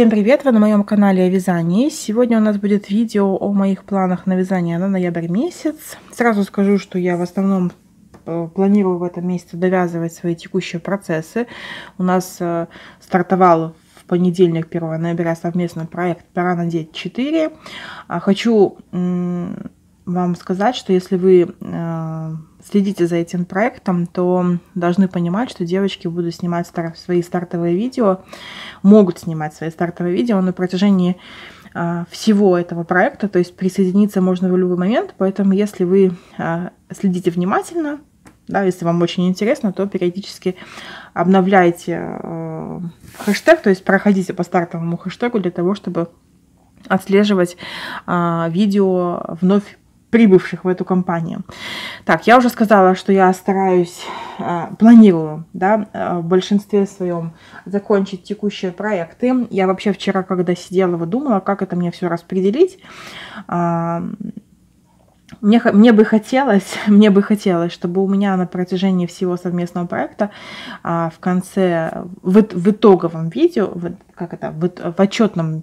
Всем привет! Вы на моем канале о вязании. Сегодня у нас будет видео о моих планах на вязание на ноябрь месяц. Сразу скажу, что я в основном э, планирую в этом месяце довязывать свои текущие процессы. У нас э, стартовал в понедельник 1 ноября совместный проект «Пора надеть 4». А хочу вам сказать, что если вы э, следите за этим проектом, то должны понимать, что девочки будут снимать стар свои стартовые видео, могут снимать свои стартовые видео на протяжении э, всего этого проекта, то есть присоединиться можно в любой момент, поэтому если вы э, следите внимательно, да, если вам очень интересно, то периодически обновляйте э, хэштег, то есть проходите по стартовому хэштегу для того, чтобы отслеживать э, видео вновь прибывших в эту компанию. Так, я уже сказала, что я стараюсь, э, планирую, да, э, в большинстве своем закончить текущие проекты. Я вообще вчера, когда сидела, вот думала, как это мне все распределить. А, мне, мне бы хотелось, мне бы хотелось, чтобы у меня на протяжении всего совместного проекта а, в конце, в, в итоговом видео, в, как это, в, в отчетном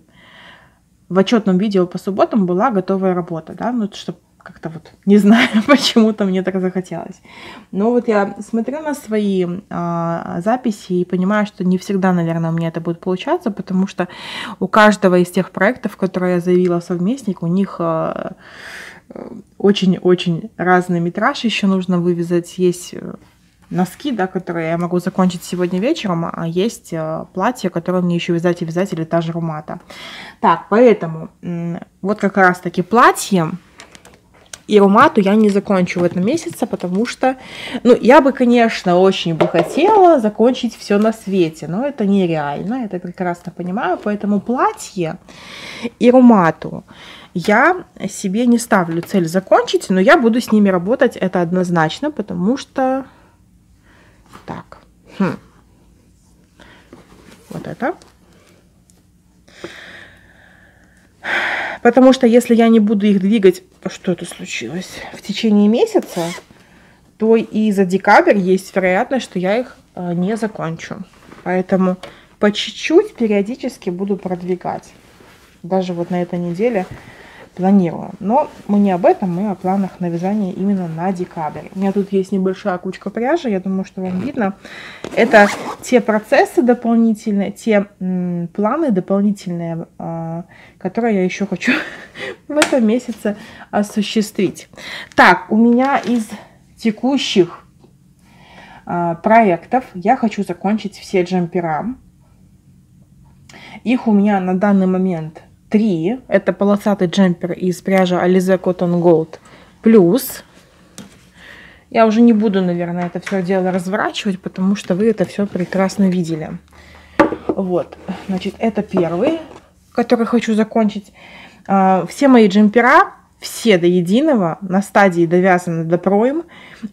в отчетном видео по субботам была готовая работа, да, ну, чтобы как-то вот не знаю, почему-то мне так захотелось. Но вот я смотрю на свои а, записи и понимаю, что не всегда, наверное, у меня это будет получаться, потому что у каждого из тех проектов, которые я заявила совместник, у них а, очень-очень разный метраж еще нужно вывязать. Есть э, носки, да, которые я могу закончить сегодня вечером, а есть э, платье, которое мне еще вязать и вязать, или та же румата. Так, поэтому вот как раз-таки платье и румату я не закончу в этом месяце, потому что, ну, я бы, конечно, очень бы хотела закончить все на свете, но это нереально, это прекрасно понимаю, поэтому платье и румату я себе не ставлю цель закончить, но я буду с ними работать, это однозначно, потому что... Так, хм. вот это. Потому что если я не буду их двигать, что это случилось, в течение месяца, то и за декабрь есть вероятность, что я их э, не закончу. Поэтому по чуть-чуть периодически буду продвигать. Даже вот на этой неделе планирую. Но мы не об этом, мы о планах на вязание именно на декабрь. У меня тут есть небольшая кучка пряжи, я думаю, что вам видно. Это те процессы дополнительные, те м, планы дополнительные, э, которые я еще хочу в этом месяце осуществить. Так, у меня из текущих э, проектов я хочу закончить все джемпера. Их у меня на данный момент три. Это полосатый джемпер из пряжи Alize Cotton Gold. Плюс я уже не буду, наверное, это все дело разворачивать, потому что вы это все прекрасно видели. Вот, значит, это первый, который хочу закончить. А, все мои джемпера, все до единого, на стадии довязаны до проем.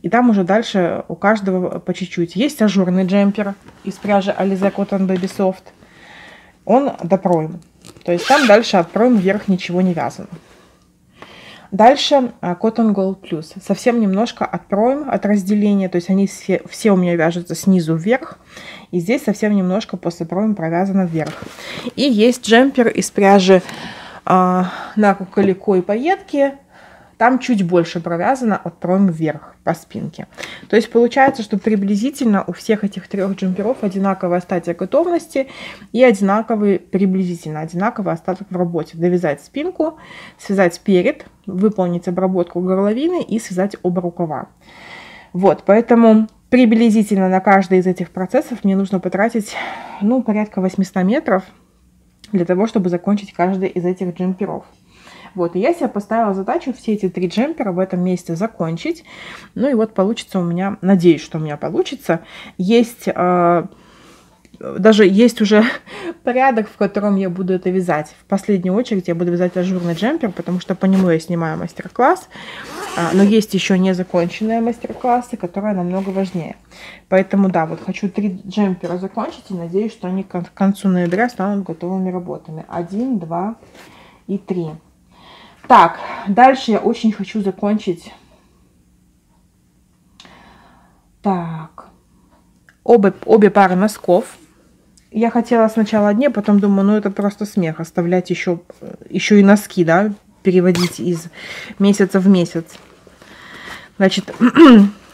И там уже дальше у каждого по чуть-чуть. Есть ажурный джемпер из пряжи Alize Cotton Baby Soft. Он до проем. То есть там дальше от пройм вверх ничего не вязано. Дальше а, Cotton Gold Plus. Совсем немножко от пройм, от разделения. То есть они все, все у меня вяжутся снизу вверх. И здесь совсем немножко после пройм провязано вверх. И есть джемпер из пряжи э, на куколико и пайетки там чуть больше провязано от пройм вверх по спинке. То есть получается, что приблизительно у всех этих трех джемперов одинаковая стадия готовности и одинаковый, приблизительно одинаковый остаток в работе. Довязать спинку, связать перед, выполнить обработку горловины и связать оба рукава. Вот, поэтому приблизительно на каждый из этих процессов мне нужно потратить, ну, порядка 800 метров для того, чтобы закончить каждый из этих джемперов. Вот, и я себе поставила задачу все эти три джемпера в этом месте закончить. Ну и вот получится у меня, надеюсь, что у меня получится. Есть... Э, даже есть уже порядок, в котором я буду это вязать. В последнюю очередь я буду вязать ажурный джемпер, потому что по нему я снимаю мастер-класс. А, но есть еще незаконченные мастер-классы, которые намного важнее. Поэтому, да, вот хочу три джемпера закончить и надеюсь, что они к концу ноября станут готовыми работами. Один, два и три. Так, дальше я очень хочу закончить. Так, обе, обе пары носков я хотела сначала одни, потом думаю, ну это просто смех, оставлять еще, еще и носки, да, переводить из месяца в месяц. Значит,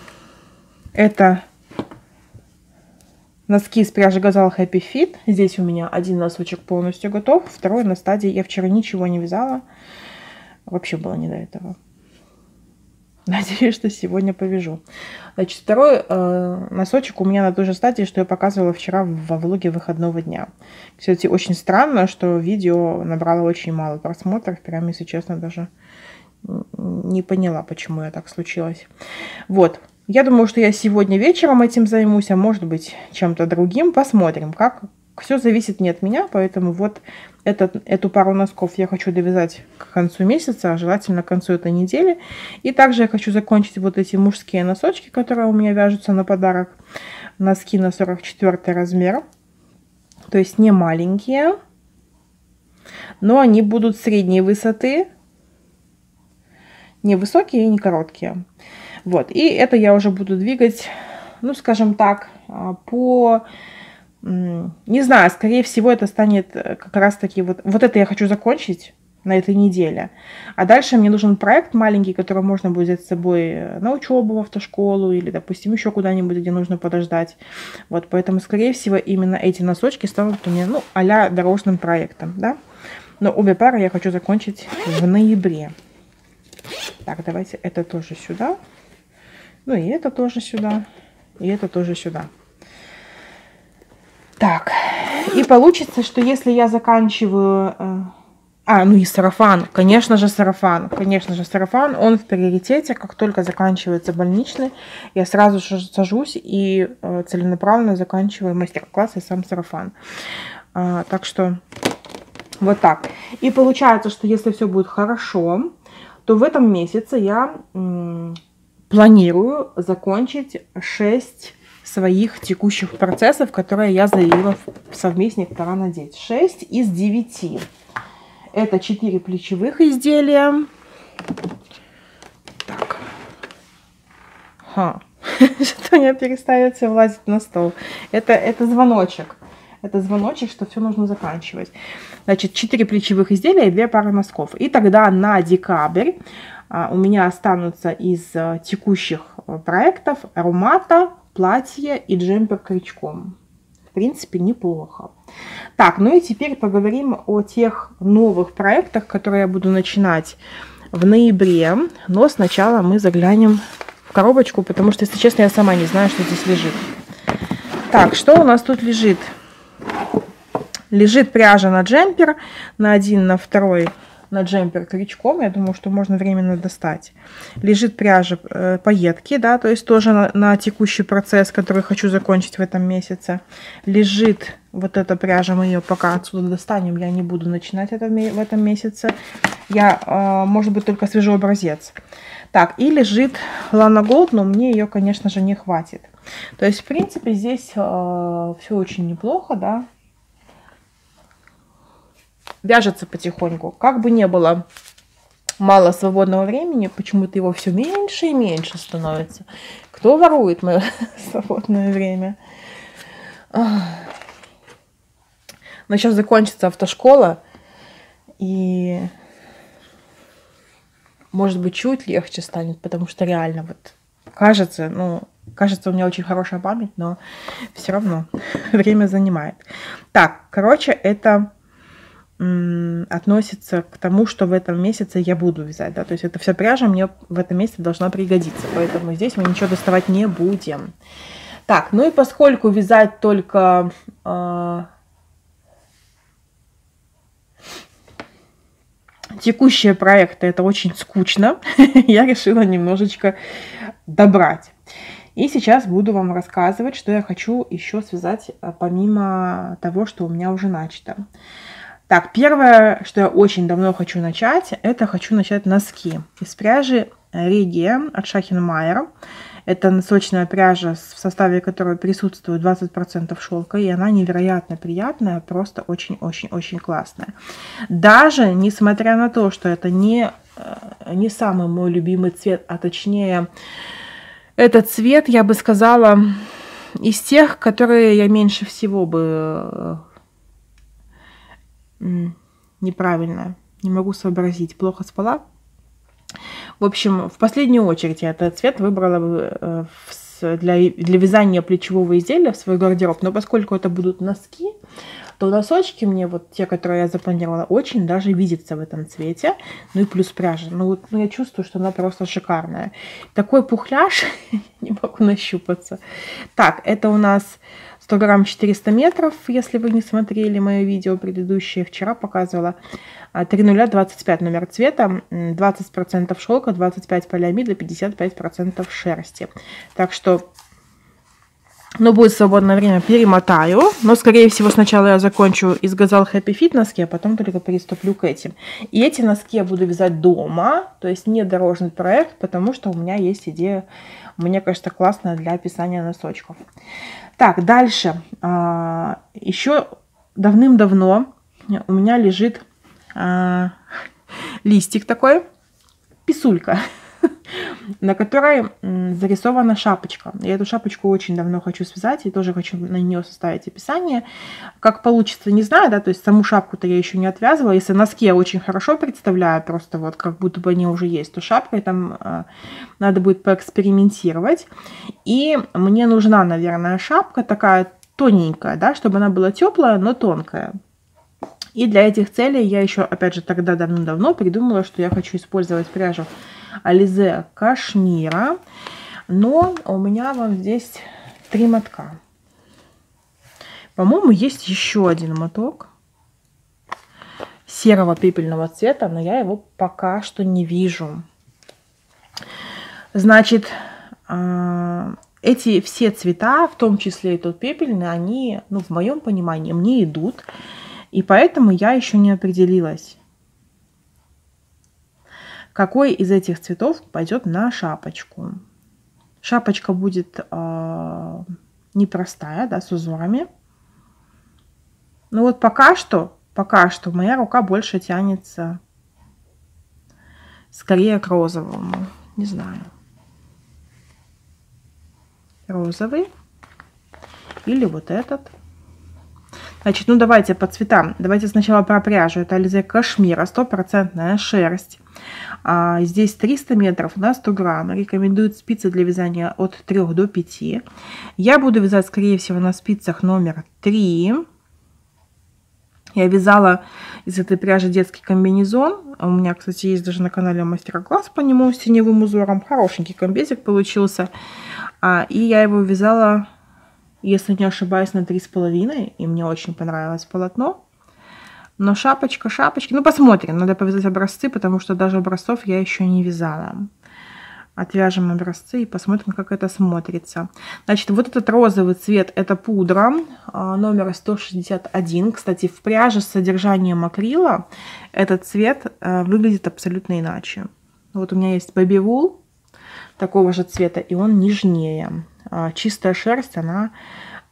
это носки из пряжи Газал Happy Fit. Здесь у меня один носочек полностью готов, второй на стадии. Я вчера ничего не вязала. Вообще было не до этого. Надеюсь, что сегодня повяжу. Значит, второй э, носочек у меня на той же стадии, что я показывала вчера во влоге выходного дня. Кстати, очень странно, что видео набрало очень мало просмотров. Прям, если честно, даже не поняла, почему я так случилось. Вот. Я думаю, что я сегодня вечером этим займусь, а может быть чем-то другим. Посмотрим, как все зависит не от меня, поэтому вот этот, эту пару носков я хочу довязать к концу месяца, а желательно к концу этой недели. И также я хочу закончить вот эти мужские носочки, которые у меня вяжутся на подарок. Носки на 44 размер. То есть не маленькие, но они будут средней высоты. Не высокие и не короткие. Вот, и это я уже буду двигать, ну, скажем так, а, по не знаю, скорее всего, это станет э, как раз-таки вот, вот это я хочу закончить на этой неделе. А дальше мне нужен проект маленький, который можно будет взять с собой э, на учебу в автошколу или, допустим, еще куда-нибудь, где нужно подождать. Вот, поэтому, скорее всего, именно эти носочки станут у меня, ну, а дорожным проектом, да. Но обе пары я хочу закончить в ноябре. Так, давайте это тоже сюда. Ну и это тоже сюда. И это тоже сюда. Так, и получится, что если я заканчиваю... Э, а, ну и сарафан, конечно же сарафан, конечно же сарафан, он в приоритете, как только заканчивается больничный, я сразу же сажусь и э, целенаправленно заканчиваю мастер-класс и сам сарафан. А, так что вот так. И получается, что если все будет хорошо, то в этом месяце я планирую закончить 6 своих текущих процессов, которые я заявила в совместник «Пора надеть». 6 из 9. Это 4 плечевых изделия. Так. Ха. Что меня перестает влазить на стол. Это, это звоночек. Это звоночек, что все нужно заканчивать. Значит, 4 плечевых изделия и 2 пары носков. И тогда на декабрь а, у меня останутся из а, текущих а, проектов аромата, платье и джемпер крючком. В принципе, неплохо. Так, ну и теперь поговорим о тех новых проектах, которые я буду начинать в ноябре. Но сначала мы заглянем в коробочку, потому что, если честно, я сама не знаю, что здесь лежит. Так, что у нас тут лежит? Лежит пряжа на джемпер, на один, на второй на джемпер крючком. Я думаю, что можно временно достать. Лежит пряжа э, пайетки, да, то есть тоже на, на текущий процесс, который хочу закончить в этом месяце. Лежит вот эта пряжа, мы ее пока отсюда достанем, я не буду начинать это в этом месяце. Я, э, может быть, только свежий образец. Так, и лежит Лана Голд, но мне ее, конечно же, не хватит. То есть, в принципе, здесь э, все очень неплохо, да вяжется потихоньку. Как бы не было мало свободного времени, почему-то его все меньше и меньше становится. Кто ворует мое свободное время? Но сейчас закончится автошкола, и может быть чуть легче станет, потому что реально вот кажется, ну, кажется, у меня очень хорошая память, но все равно время занимает. Так, короче, это относится к тому, что в этом месяце я буду вязать. Да? То есть эта вся пряжа мне в этом месяце должна пригодиться. Поэтому здесь мы ничего доставать не будем. Так, ну и поскольку вязать только... Э, текущие проекты это очень скучно, я решила немножечко добрать. И сейчас буду вам рассказывать, что я хочу еще связать, э, помимо того, что у меня уже начато. Так, первое, что я очень давно хочу начать, это хочу начать носки из пряжи Регия от Шахин Майер. Это носочная пряжа, в составе которой присутствует 20% шелка, и она невероятно приятная, просто очень-очень-очень классная. Даже несмотря на то, что это не, э, не самый мой любимый цвет, а точнее этот цвет, я бы сказала, из тех, которые я меньше всего бы неправильно, не могу сообразить, плохо спала. В общем, в последнюю очередь я этот цвет выбрала э, для, для вязания плечевого изделия в свой гардероб. Но поскольку это будут носки, то носочки мне, вот те, которые я запланировала, очень даже видятся в этом цвете. Ну и плюс пряжа. Ну вот ну, я чувствую, что она просто шикарная. Такой пухляж, не могу нащупаться. Так, это у нас 100 грамм 400 метров, если вы не смотрели мое видео предыдущее, вчера показывала. 3025 номер цвета, 20% шелка, 25 полиамида, 55% шерсти. Так что но будет свободное время, перемотаю. Но, скорее всего, сначала я закончу из Газал Happy Fit носки, а потом только приступлю к этим. И эти носки я буду вязать дома, то есть не дорожный проект, потому что у меня есть идея, мне кажется, классная для описания носочков. Так, дальше. А, Еще давным-давно у меня лежит а, листик такой, писулька. на которой зарисована шапочка. Я эту шапочку очень давно хочу связать и тоже хочу на нее составить описание. Как получится, не знаю, да, то есть саму шапку-то я еще не отвязывала. Если носки я очень хорошо представляю, просто вот как будто бы они уже есть, то шапкой там э, надо будет поэкспериментировать. И мне нужна, наверное, шапка такая тоненькая, да, чтобы она была теплая, но тонкая. И для этих целей я еще, опять же, тогда давно-давно придумала, что я хочу использовать пряжу Ализе Кашмира. Но у меня вот здесь три мотка. По-моему, есть еще один моток серого пепельного цвета, но я его пока что не вижу. Значит, а, эти все цвета, в том числе и тот пепельный, они, ну, в моем понимании, мне идут. И поэтому я еще не определилась какой из этих цветов пойдет на шапочку. Шапочка будет э, непростая, да, с узорами. Ну вот пока что, пока что моя рука больше тянется скорее к розовому. Не знаю. Розовый. Или вот этот. Значит, ну давайте по цветам. Давайте сначала про пряжу. Это Ализе Кашмира, стопроцентная шерсть. А, здесь 300 метров на 100 грамм. Рекомендуют спицы для вязания от 3 до 5. Я буду вязать, скорее всего, на спицах номер 3. Я вязала из этой пряжи детский комбинезон. У меня, кстати, есть даже на канале мастер-класс по нему с теневым узором. Хорошенький комбезик получился. А, и я его вязала если не ошибаюсь, на 3,5. И мне очень понравилось полотно. Но шапочка, шапочки. Ну, посмотрим. Надо повязать образцы, потому что даже образцов я еще не вязала. Отвяжем образцы и посмотрим, как это смотрится. Значит, вот этот розовый цвет, это пудра а, номер 161. Кстати, в пряже с содержанием акрила этот цвет а, выглядит абсолютно иначе. Вот у меня есть Baby Wool такого же цвета, и он нежнее. А, чистая шерсть, она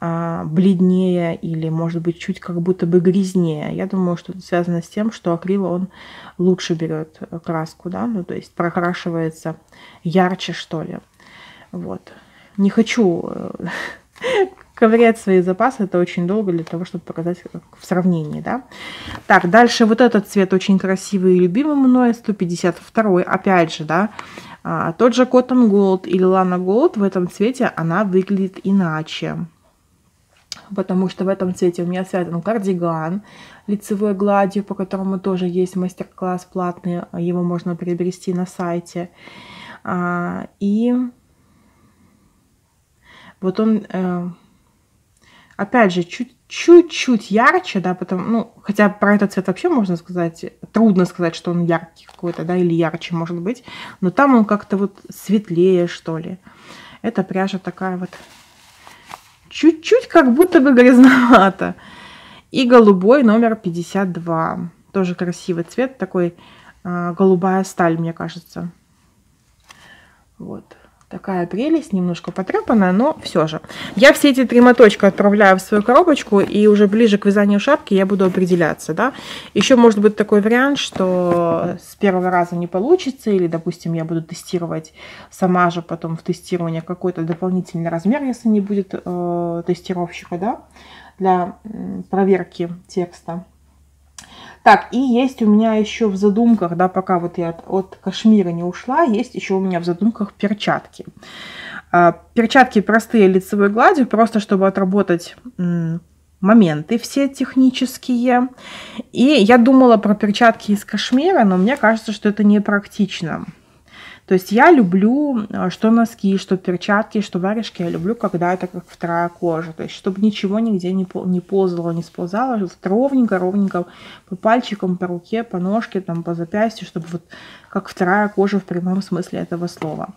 а, бледнее или, может быть, чуть как будто бы грязнее. Я думаю, что это связано с тем, что акрил, он лучше берет краску, да, ну, то есть прокрашивается ярче, что ли. Вот. Не хочу э, ковырять свои запасы, это очень долго для того, чтобы показать в сравнении, да. Так, дальше вот этот цвет очень красивый и любимый мной, 152 опять же, да, а, тот же Cotton Gold или Lana Gold в этом цвете она выглядит иначе. Потому что в этом цвете у меня связан кардиган лицевой гладью, по которому тоже есть мастер-класс платный. Его можно приобрести на сайте. А, и вот он э, опять же, чуть-чуть ярче, да, потому, ну, хотя про этот цвет вообще можно сказать, трудно сказать, что он яркий какой-то, да, или ярче, может быть, но там он как-то вот светлее, что ли. Эта пряжа такая вот чуть-чуть как будто бы грязновато. И голубой номер 52. Тоже красивый цвет, такой э, голубая сталь, мне кажется. Вот. Такая прелесть, немножко потрепанная, но все же. Я все эти три моточка отправляю в свою коробочку, и уже ближе к вязанию шапки я буду определяться, да. Еще может быть такой вариант, что с первого раза не получится, или, допустим, я буду тестировать сама же потом в тестирование какой-то дополнительный размер, если не будет э, тестировщика, да, для проверки текста. Так, и есть у меня еще в задумках, да, пока вот я от, от кашмира не ушла, есть еще у меня в задумках перчатки. А, перчатки простые лицевой гладью, просто чтобы отработать моменты все технические. И я думала про перчатки из кашмира, но мне кажется, что это непрактично. То есть я люблю, э, что носки, что перчатки, что варежки, я люблю, когда это как вторая кожа. То есть чтобы ничего нигде не, не ползало, не сползало, ровненько, ровненько по пальчикам, по руке, по ножке, там, по запястью, чтобы вот как вторая кожа в прямом смысле этого слова.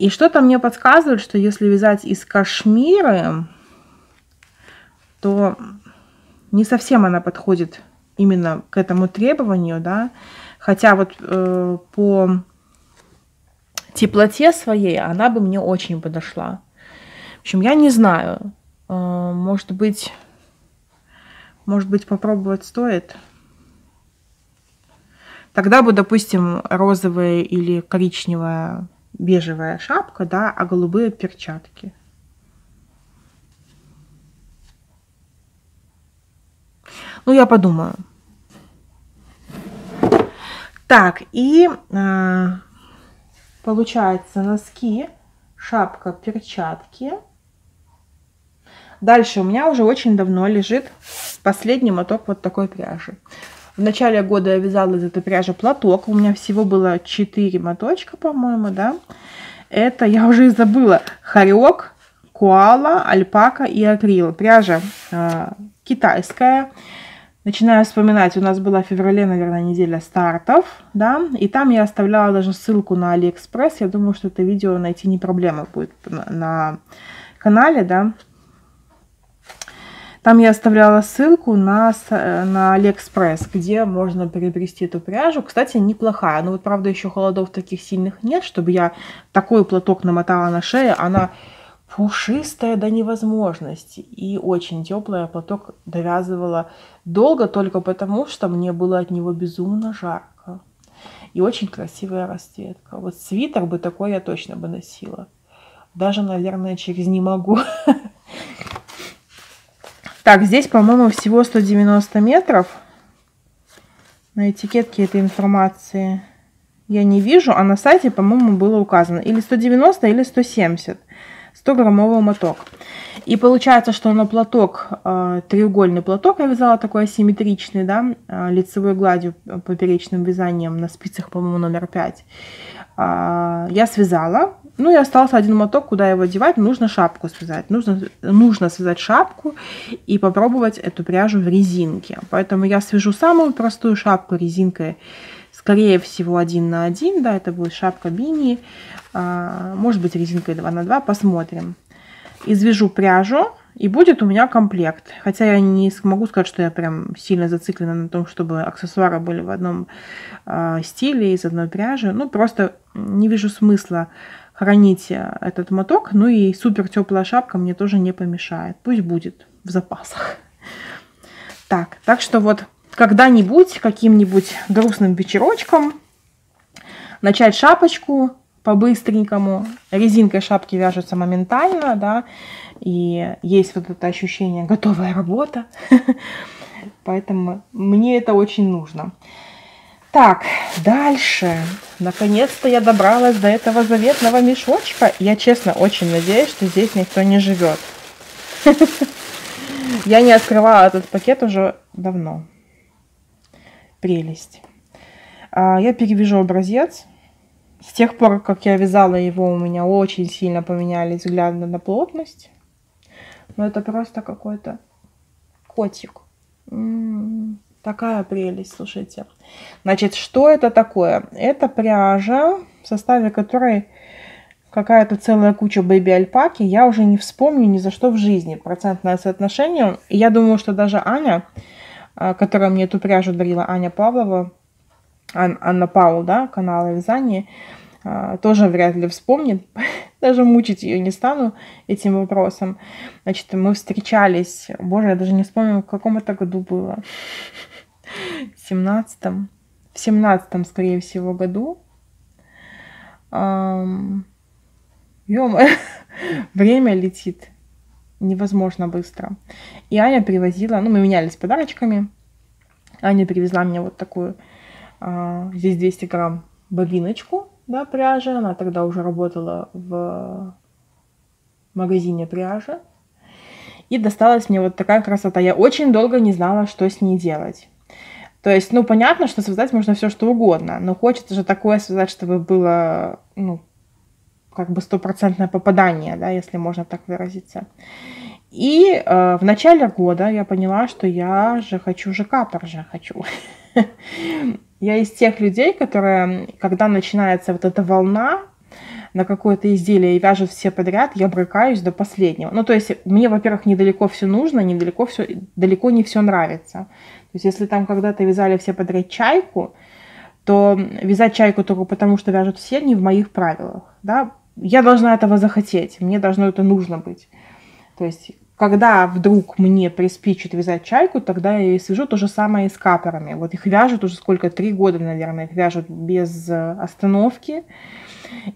И что-то мне подсказывает, что если вязать из кашмира, то не совсем она подходит именно к этому требованию, да, хотя вот э, по теплоте своей она бы мне очень подошла. В общем, я не знаю. Э, может быть, может быть, попробовать стоит. Тогда бы, допустим, розовая или коричневая бежевая шапка, да, а голубые перчатки. Ну, я подумаю. Так, и э, Получается носки, шапка, перчатки. Дальше у меня уже очень давно лежит последний моток вот такой пряжи. В начале года я вязала из этой пряжи платок. У меня всего было 4 моточка, по-моему, да. Это, я уже и забыла, хорек, куала, альпака и акрил. Пряжа э, китайская начинаю вспоминать, у нас была в феврале, наверное, неделя стартов, да, и там я оставляла даже ссылку на Алиэкспресс, я думаю, что это видео найти не проблема будет на, на канале, да. Там я оставляла ссылку на, на Алиэкспресс, где можно приобрести эту пряжу. Кстати, неплохая. Но вот, правда, еще холодов таких сильных нет, чтобы я такой платок намотала на шею. Она пушистая до невозможности и очень теплая. Платок довязывала долго только потому, что мне было от него безумно жарко. И очень красивая расцветка. Вот свитер бы такой я точно бы носила. Даже, наверное, через не могу. Так, здесь, по-моему, всего 190 метров. На этикетке этой информации я не вижу, а на сайте, по-моему, было указано или 190, или 170. 100-граммовый моток. И получается, что на платок, э, треугольный платок я вязала такой асимметричный, да, э, лицевой гладью э, поперечным вязанием на спицах, по-моему, номер 5. Я связала, ну и остался один моток, куда его девать, нужно шапку связать. Нужно, нужно связать шапку и попробовать эту пряжу в резинке. Поэтому я свяжу самую простую шапку резинкой, скорее всего, один на один, да, это будет шапка бини. А, может быть резинкой 2 на 2, посмотрим. Извяжу пряжу, и будет у меня комплект. Хотя я не могу сказать, что я прям сильно зациклена на том, чтобы аксессуары были в одном э, стиле, из одной пряжи. Ну, просто не вижу смысла хранить э, этот моток. Ну и супер теплая шапка мне тоже не помешает. Пусть будет в запасах. Так, так что вот когда-нибудь, каким-нибудь грустным вечерочком начать шапочку по-быстренькому. Резинкой шапки вяжутся моментально, да, и есть вот это ощущение готовая работа. Поэтому мне это очень нужно. Так, дальше. Наконец-то я добралась до этого заветного мешочка. Я, честно, очень надеюсь, что здесь никто не живет. Я не открывала этот пакет уже давно. Прелесть. А, я перевяжу образец. С тех пор, как я вязала его, у меня очень сильно поменялись взгляды на плотность. Но это просто какой-то котик. М -м -м, такая прелесть, слушайте. Значит, что это такое? Это пряжа, в составе которой какая-то целая куча бэби-альпаки. Я уже не вспомню ни за что в жизни процентное соотношение. И я думаю, что даже Аня, которая мне эту пряжу дарила, Аня Павлова, Ан Анна Паул, да, канала вязания, тоже вряд ли вспомнит. даже мучить ее не стану этим вопросом. Значит, мы встречались, боже, я даже не вспомню, в каком это году было. В 17-м. В 17 скорее всего, году. Эм, время летит невозможно быстро. И Аня привозила, ну, мы менялись подарочками. Аня привезла мне вот такую, а, здесь 200 грамм бобиночку, да, пряжи. Она тогда уже работала в магазине пряжи. И досталась мне вот такая красота. Я очень долго не знала, что с ней делать. То есть, ну, понятно, что связать можно все что угодно, но хочется же такое связать, чтобы было, ну, как бы стопроцентное попадание, да, если можно так выразиться. И э, в начале года я поняла, что я же хочу же капор же хочу. Я из тех людей, которые, когда начинается вот эта волна на какое-то изделие и вяжут все подряд, я брыкаюсь до последнего. Ну, то есть мне, во-первых, недалеко все нужно, недалеко все, далеко не все нравится. То есть если там когда-то вязали все подряд чайку, то вязать чайку только потому, что вяжут все, не в моих правилах. Да? Я должна этого захотеть, мне должно это нужно быть. То есть когда вдруг мне приспичит вязать чайку, тогда я и свяжу то же самое и с каперами. Вот их вяжут уже сколько, три года, наверное, их вяжут без э, остановки.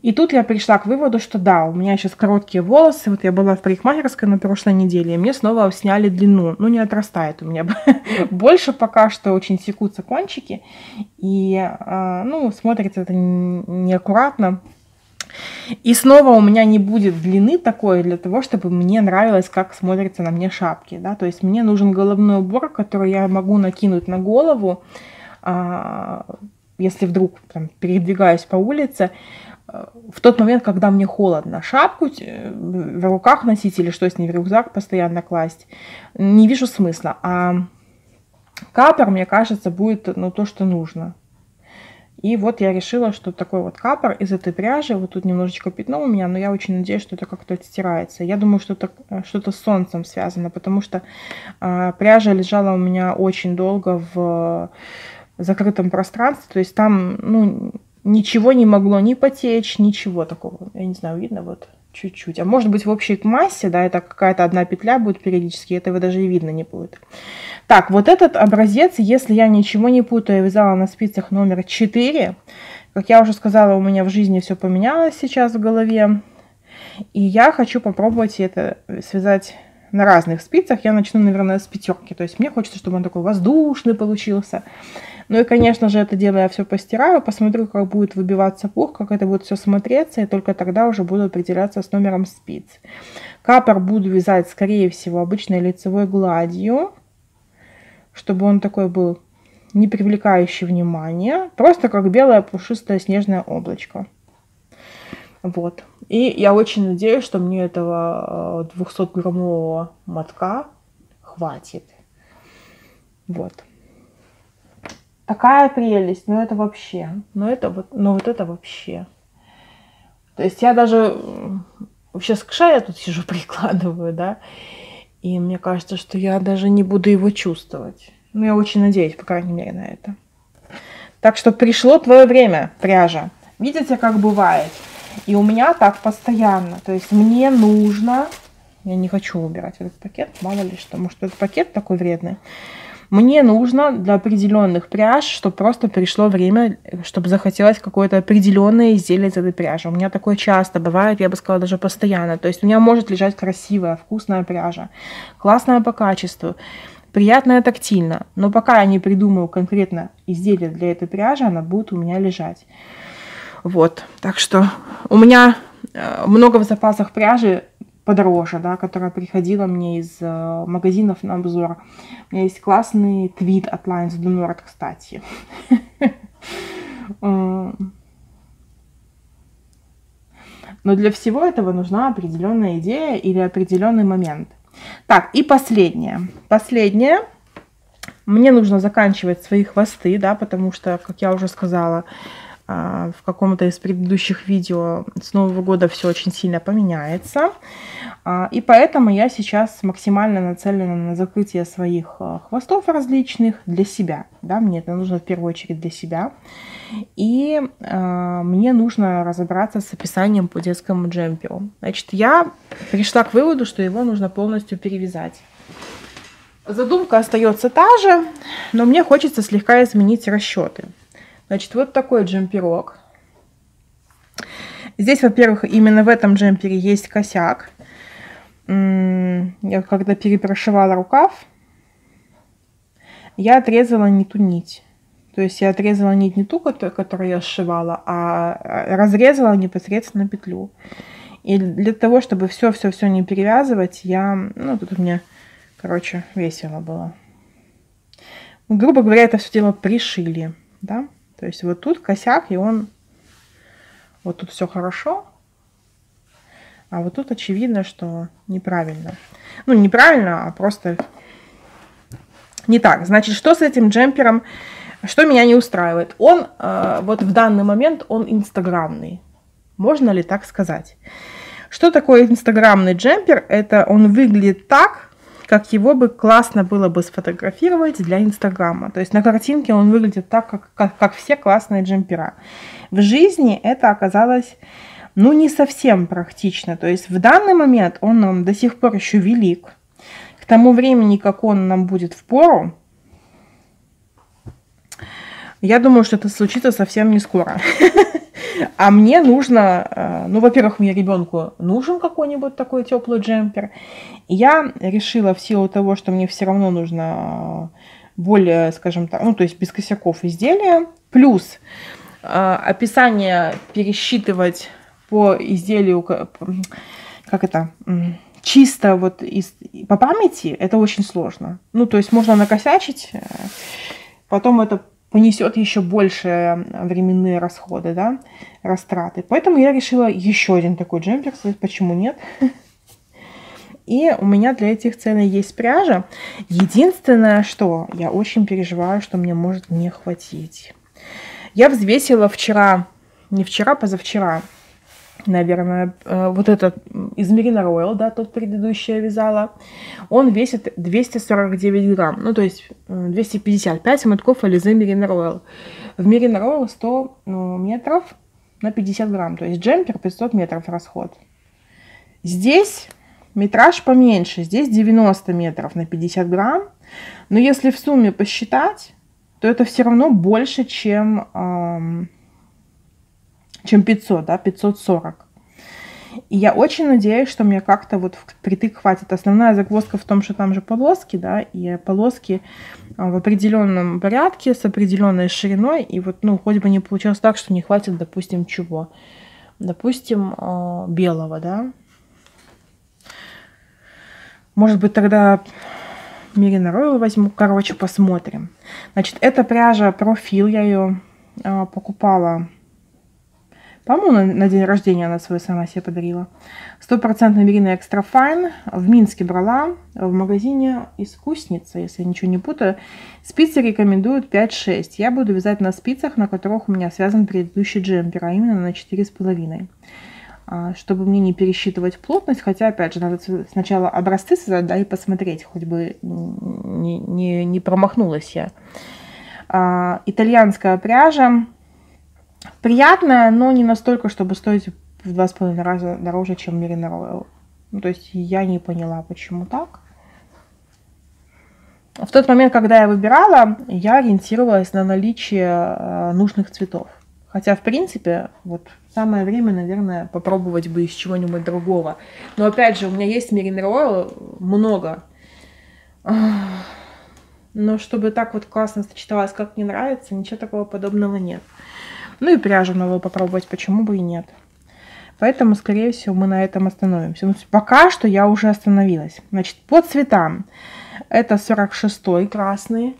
И тут я пришла к выводу, что да, у меня сейчас короткие волосы, вот я была в парикмахерской на прошлой неделе, и мне снова сняли длину, ну не отрастает у меня, больше пока что очень секутся кончики, и, э, ну, смотрится это неаккуратно, и снова у меня не будет длины такой для того, чтобы мне нравилось, как смотрятся на мне шапки. Да? То есть мне нужен головной убор, который я могу накинуть на голову, а, если вдруг там, передвигаюсь по улице, в тот момент, когда мне холодно, шапку э, в руках носить или что с ней в рюкзак постоянно класть, не вижу смысла. А капор, мне кажется, будет ну, то, что нужно. И вот я решила, что такой вот капор из этой пряжи, вот тут немножечко пятно у меня, но я очень надеюсь, что это как-то отстирается. Я думаю, что это что-то с солнцем связано, потому что э, пряжа лежала у меня очень долго в закрытом пространстве, то есть там, ну, ничего не могло ни потечь, ничего такого. Я не знаю, видно вот чуть-чуть. А может быть в общей массе, да, это какая-то одна петля будет периодически, этого даже и видно не будет. Так, вот этот образец, если я ничего не путаю, я вязала на спицах номер 4. Как я уже сказала, у меня в жизни все поменялось сейчас в голове. И я хочу попробовать это связать на разных спицах. Я начну, наверное, с пятерки. То есть мне хочется, чтобы он такой воздушный получился. Ну и, конечно же, это дело я все постираю, посмотрю, как будет выбиваться пух, как это будет все смотреться, и только тогда уже буду определяться с номером спиц. Капор буду вязать, скорее всего, обычной лицевой гладью чтобы он такой был не привлекающий внимания, просто как белое пушистое снежное облачко. Вот. И я очень надеюсь, что мне этого 200-граммового э, мотка хватит. Вот. Такая прелесть, ну это вообще, ну это вот, ну вот это вообще. То есть я даже сейчас к шее тут сижу, прикладываю, да, и мне кажется, что я даже не буду его чувствовать. Ну, я очень надеюсь, по крайней мере, на это. Так что пришло твое время, пряжа. Видите, как бывает? И у меня так постоянно. То есть мне нужно... Я не хочу убирать этот пакет, мало ли что. Может, этот пакет такой вредный. Мне нужно для определенных пряж, чтобы просто пришло время, чтобы захотелось какое-то определенное изделие из этой пряжи. У меня такое часто бывает, я бы сказала, даже постоянно. То есть у меня может лежать красивая, вкусная пряжа, классная по качеству, приятная тактильно. Но пока я не придумаю конкретно изделие для этой пряжи, она будет у меня лежать. Вот, так что у меня э, много в запасах пряжи подороже, да, которая приходила мне из э, магазинов на обзор. У меня есть классный твит от Lines du Nord, кстати. Но для всего этого нужна определенная идея или определенный момент. Так, и последнее. Последнее. Мне нужно заканчивать свои хвосты, да, потому что, как я уже сказала, в каком-то из предыдущих видео с Нового года все очень сильно поменяется. А, и поэтому я сейчас максимально нацелена на закрытие своих а, хвостов различных для себя. Да, мне это нужно в первую очередь для себя. И э, мне нужно разобраться с описанием по детскому джемперу. Значит, я пришла к выводу, что его нужно полностью перевязать. Задумка остается та же, но мне хочется слегка изменить расчеты. Значит, вот такой джемперок. Здесь, во-первых, именно в этом джемпере есть косяк. Я когда перепрошивала рукав, я отрезала не ту нить. То есть я отрезала нить не ту, которую я сшивала, а разрезала непосредственно петлю. И для того, чтобы все-все-все не перевязывать, я... Ну, тут у меня, короче, весело было. Грубо говоря, это все дело пришили, да. То есть вот тут косяк, и он... Вот тут все хорошо, а вот тут очевидно, что неправильно. Ну, неправильно, а просто не так. Значит, что с этим джемпером что меня не устраивает? Он э, вот в данный момент он инстаграмный. Можно ли так сказать? Что такое инстаграмный джемпер? Это он выглядит так, как его бы классно было бы сфотографировать для Инстаграма. То есть на картинке он выглядит так, как, как, как все классные джемпера. В жизни это оказалось, ну, не совсем практично. То есть в данный момент он нам до сих пор еще велик. К тому времени, как он нам будет в пору, я думаю, что это случится совсем не скоро. А мне нужно, э, ну, во-первых, мне ребенку нужен какой-нибудь такой теплый джемпер. Я решила в силу того, что мне все равно нужно более, скажем так, ну, то есть без косяков изделия. Плюс э, описание пересчитывать по изделию, как это, чисто вот из, по памяти, это очень сложно. Ну, то есть можно накосячить, э, потом это понесет еще больше временные расходы, да, растраты. Поэтому я решила еще один такой джемпер, почему нет. И у меня для этих целей есть пряжа. Единственное, что я очень переживаю, что мне может не хватить. Я взвесила вчера, не вчера, позавчера, наверное, э, вот этот из Merino Royal, да, тот предыдущий я вязала, он весит 249 грамм, ну, то есть 255 мотков Ализе Merino Royal. В Merino Royal 100 метров на 50 грамм, то есть джемпер 500 метров расход. Здесь метраж поменьше, здесь 90 метров на 50 грамм, но если в сумме посчитать, то это все равно больше, чем эм, чем 500, да, 540. И я очень надеюсь, что мне как-то вот впритык хватит. Основная загвоздка в том, что там же полоски, да, и полоски а, в определенном порядке, с определенной шириной, и вот, ну, хоть бы не получилось так, что не хватит, допустим, чего. Допустим, а, белого, да. Может быть, тогда Merino Royal возьму. Короче, посмотрим. Значит, эта пряжа профил, я ее а, покупала по-моему, на, на день рождения она свою сама себе подарила. Стопроцентная мерино extra fine. В Минске брала в магазине искусница, если я ничего не путаю. Спицы рекомендуют 5-6. Я буду вязать на спицах, на которых у меня связан предыдущий джемпер, а именно на 4,5 а, чтобы мне не пересчитывать плотность, хотя, опять же, надо сначала образцы создать, да, и посмотреть, хоть бы не, не, не промахнулась я. А, итальянская пряжа, приятная, но не настолько, чтобы стоить в два с половиной раза дороже, чем Merino Royal. Ну, то есть я не поняла, почему так. В тот момент, когда я выбирала, я ориентировалась на наличие э, нужных цветов. Хотя, в принципе, вот самое время, наверное, попробовать бы из чего-нибудь другого. Но опять же, у меня есть Merino Royal много. Но чтобы так вот классно сочеталось, как мне нравится, ничего такого подобного нет. Ну и пряжу новую попробовать, почему бы и нет. Поэтому, скорее всего, мы на этом остановимся. Но ну, пока что я уже остановилась. Значит, по цветам. Это 46 красный.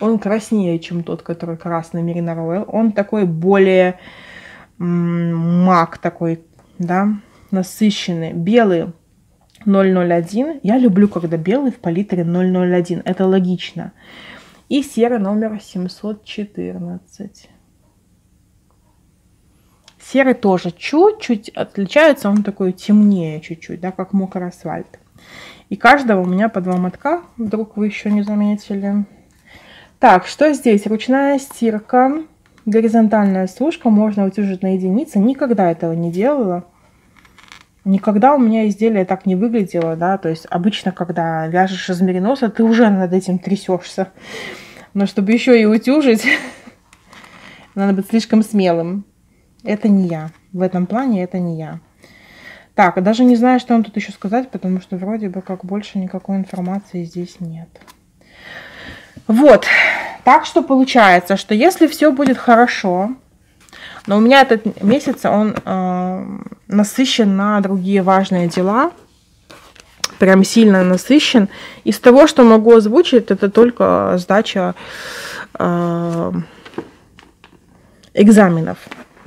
Он краснее, чем тот, который красный Merino Royal. Он такой более мак такой, да, насыщенный. Белый 001. Я люблю, когда белый в палитре 001. Это логично. И серый номер 714. Серый тоже чуть-чуть отличается, он такой темнее чуть-чуть, да, как мокрый асфальт. И каждого у меня по два мотка, вдруг вы еще не заметили. Так, что здесь? Ручная стирка, горизонтальная сушка, можно утюжить на единице. Никогда этого не делала. Никогда у меня изделие так не выглядело, да, то есть обычно, когда вяжешь из мериноса, ты уже над этим трясешься. Но чтобы еще и утюжить, надо быть слишком смелым. Это не я. В этом плане это не я. Так, даже не знаю, что вам тут еще сказать, потому что вроде бы как больше никакой информации здесь нет. Вот. Так что получается, что если все будет хорошо, но у меня этот месяц, он э, насыщен на другие важные дела. Прям сильно насыщен. Из того, что могу озвучить, это только сдача э, экзаменов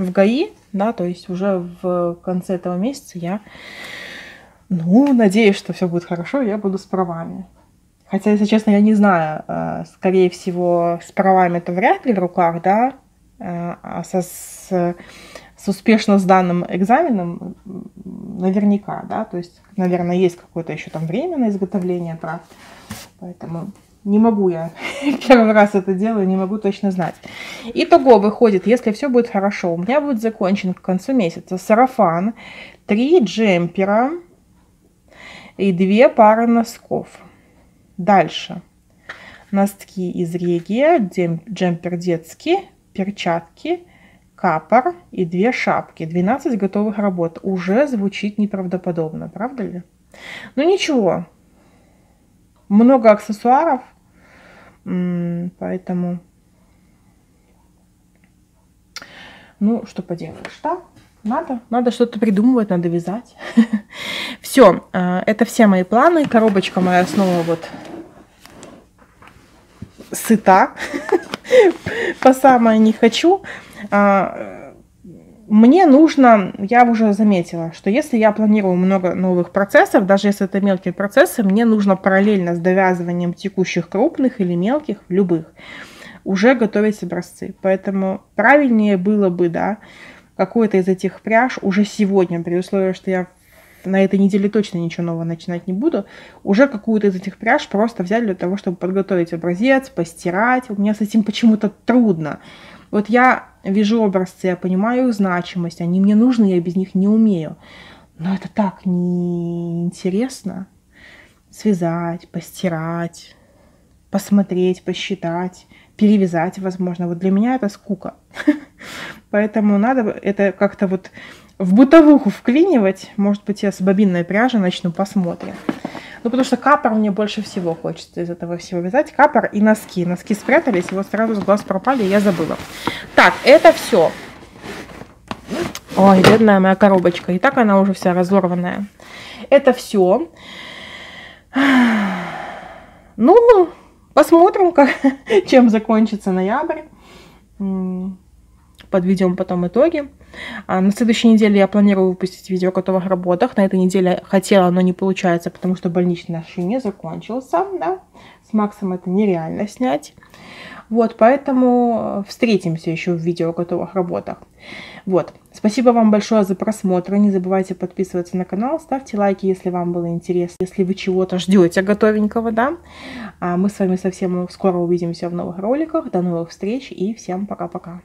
в ГАИ. Да, то есть уже в конце этого месяца я, ну, надеюсь, что все будет хорошо, я буду с правами. Хотя, если честно, я не знаю, э, скорее всего, с правами это вряд ли в руках, да, Э, а со, с, с успешно сданным экзаменом наверняка, да, то есть, наверное, есть какое-то еще там время на изготовление прав, поэтому не могу я первый раз это делаю, не могу точно знать. Итого выходит, если все будет хорошо, у меня будет закончен к концу месяца сарафан, три джемпера и две пары носков. Дальше. Носки из регия, джемпер детский, перчатки, капор и две шапки. 12 готовых работ. Уже звучит неправдоподобно, правда ли? Ну ничего. Много аксессуаров, поэтому... Ну, что поделаешь, да? Надо, надо что-то придумывать, надо вязать. Все, э, это все мои планы. Коробочка моя снова вот сыта. по самое не хочу. Мне нужно, я уже заметила, что если я планирую много новых процессов, даже если это мелкие процессы, мне нужно параллельно с довязыванием текущих крупных или мелких, любых, уже готовить образцы. Поэтому правильнее было бы, да, какой-то из этих пряж уже сегодня, при условии, что я на этой неделе точно ничего нового начинать не буду, уже какую-то из этих пряж просто взять для того, чтобы подготовить образец, постирать. У меня с этим почему-то трудно. Вот я вижу образцы, я понимаю их значимость, они мне нужны, я без них не умею. Но это так неинтересно. Связать, постирать, посмотреть, посчитать, перевязать, возможно. Вот для меня это скука. Поэтому надо это как-то вот в бытовуху вклинивать. Может быть, я с бобинной пряжи начну, посмотрим. Ну, потому что капор мне больше всего хочется из этого всего вязать. Капор и носки. Носки спрятались, вот сразу с глаз пропали, я забыла. Так, это все. Ой, бедная моя коробочка. И так она уже вся разорванная. Это все. Ну, посмотрим, как, чем закончится ноябрь. Подведем потом итоги. А на следующей неделе я планирую выпустить видео о готовых работах. На этой неделе хотела, но не получается, потому что больничный наш не закончился. Да? С Максом это нереально снять. Вот, поэтому встретимся еще в видео о готовых работах. Вот, спасибо вам большое за просмотр. Не забывайте подписываться на канал, ставьте лайки, если вам было интересно, если вы чего-то ждете готовенького, да. А мы с вами совсем скоро увидимся в новых роликах. До новых встреч и всем пока-пока.